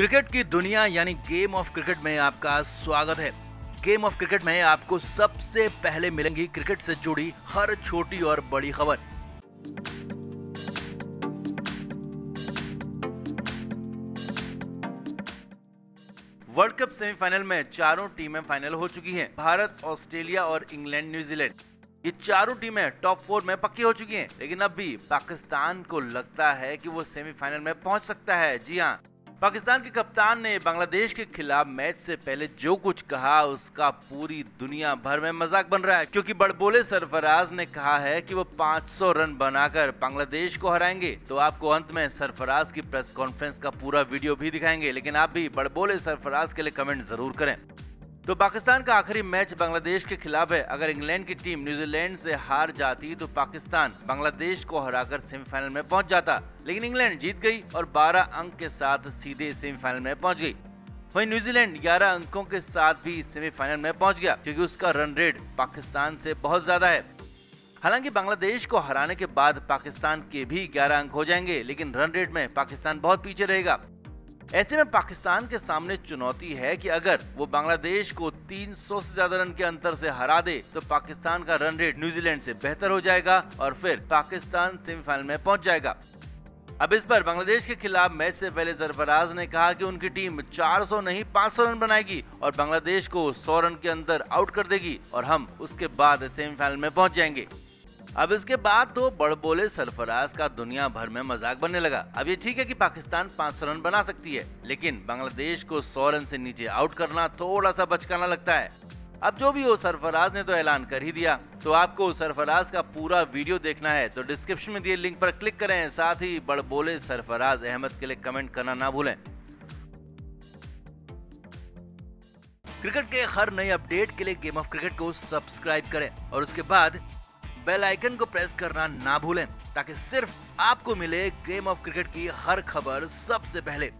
Cricket की दुनिया यानी गेम ऑफ़ क्रिकेट में आपका स्वागत है। गेम ऑफ़ क्रिकेट में आपको सबसे पहले मिलेंगी क्रिकेट से जुड़ी हर छोटी और बड़ी खबर। वर्ल्ड कप सेमीफाइनल में चारों टीमें फाइनल हो चुकी हैं, भारत, ऑस्ट्रेलिया और इंग्लैंड, न्यूजीलैंड। ये चारों टीमें टॉप फोर में पक्की हो चुकी हैं, लेकिन अब भी पाकिस्तान को लगता है कि वो सेमीफाइनल में पहुँच सकता है। जी हाँ पाकिस्तान के कप्तान ने बांग्लादेश के खिलाफ मैच से पहले जो कुछ कहा, उसका पूरी दुनिया भर में मज़ाक बन रहा है। क्योंकि बड़बोले सरफराज ने कहा है कि वो 500 रन बनाकर बांग्लादेश को हराएँगे। तो आपको अंत में सरफराज की प्रेस कॉन्फ्रेंस का पूरा वीडियो भी दिखाएँगे, लेकिन आप भी बड़बोले सरफराज के लिए कमेंट ज़रूर करें। तो पाकिस्तान का आखिरी मैच बांग्लादेश के खिलाफ है। अगर इंग्लैंड की टीम न्यूजीलैंड से हार जाती तो पाकिस्तान बांग्लादेश को हराकर सेमीफाइनल में पहुँच जाता। लेकिन इंग्लैंड जीत गई और 12 अंक के साथ सीधे सेमीफाइनल में पहुँच गई। वहीं न्यूजीलैंड 11 अंकों के साथ भी सेमीफाइनल में पहुँच गया, क्योंकि उसका रन रेट पाकिस्तान से बहुत ज़्यादा है। हालाँकि बांग्लादेश को हराने के बाद पाकिस्तान के भी 11 अंक हो जाएँगे, लेकिन रन रेट में पाकिस्तान बहुत पीछे रहेगा। ऐसे में पाकिस्तान के सामने चुनौती है कि अगर वो बांग्लादेश को 300 से ज़्यादा रन के अंतर से हरा दे तो पाकिस्तान का रन रेट न्यूजीलैंड से बेहतर हो जाएगा और फिर पाकिस्तान सेमीफाइनल में पहुँच जाएगा। अब इस पर बांग्लादेश के खिलाफ मैच से पहले सरफराज ने कहा कि उनकी टीम 400 नहीं 500 रन बनाएगी और बांग्लादेश को 100 रन के अंदर आउट कर देगी और हम उसके बाद सेमीफाइनल में पहुँच जाएँगे। अब इसके बाद तो बड़बोले सरफराज का दुनिया भर में मज़ाक बनने लगा। अब ये ठीक है कि पाकिस्तान 500 रन बना सकती है, लेकिन बांग्लादेश को 100 रन से नीचे आउट करना थोड़ा सा बचकाना लगता है। अब जो भी हो, सरफराज ने तो ऐलान कर ही दिया। तो आपको सरफराज का पूरा वीडियो देखना है तो डिस्क्रिप्शन में दिए लिंक पर क्लिक करें। साथ ही बड़बोले सरफराज अहमद के लिए कमेंट करना ना भूलें। क्रिकेट के हर नए अपडेट के लिए गेम ऑफ़ क्रिकेट को सब्सक्राइब करें और उसके बाद बेल आइकन को प्रेस करना ना भूलें, ताकि सिर्फ़ आपको मिले गेम ऑफ़ क्रिकेट की हर खबर सबसे पहले।